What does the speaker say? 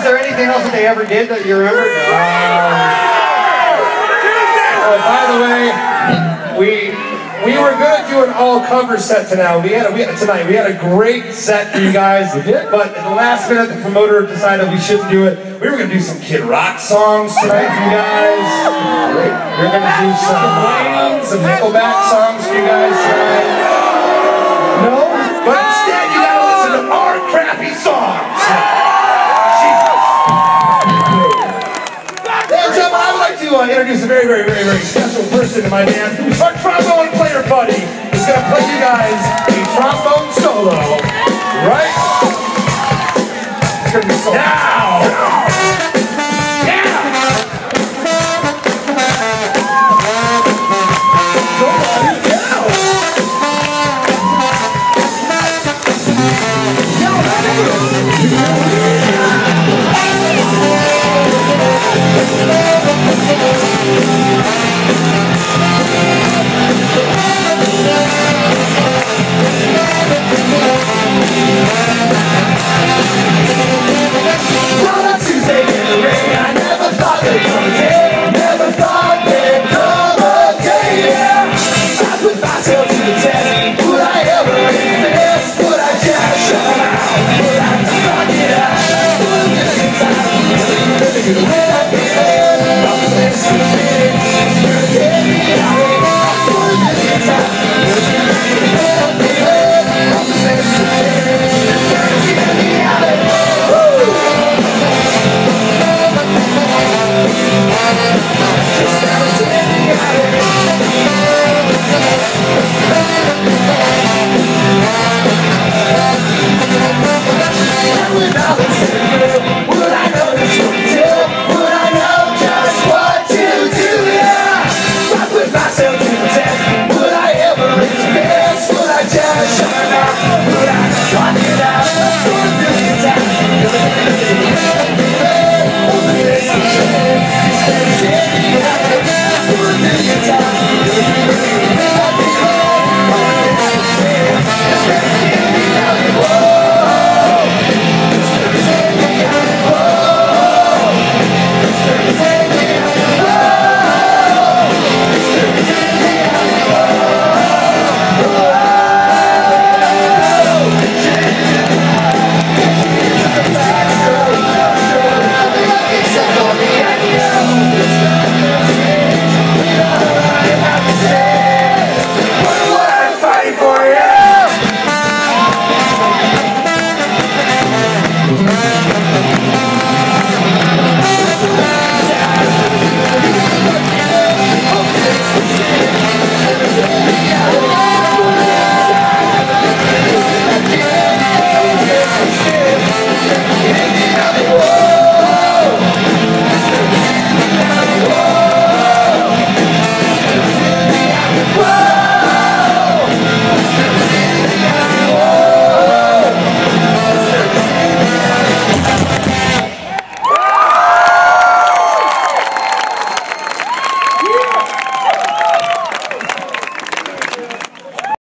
is there anything else that they ever did that you remember? Oh, by the way, we we were gonna do an all cover set tonight. We had a, we had, tonight. We had a great set for you guys. We did, but at the last minute, the promoter decided we shouldn't do it. We were gonna do some Kid Rock songs tonight for you guys. We were gonna do some some Nickelback songs for you guys tonight. very, very, very special person in my band, our trombone player buddy, is going to play you guys a trombone solo. Right? Solo. Now! Yeah! On, yeah! Yeah.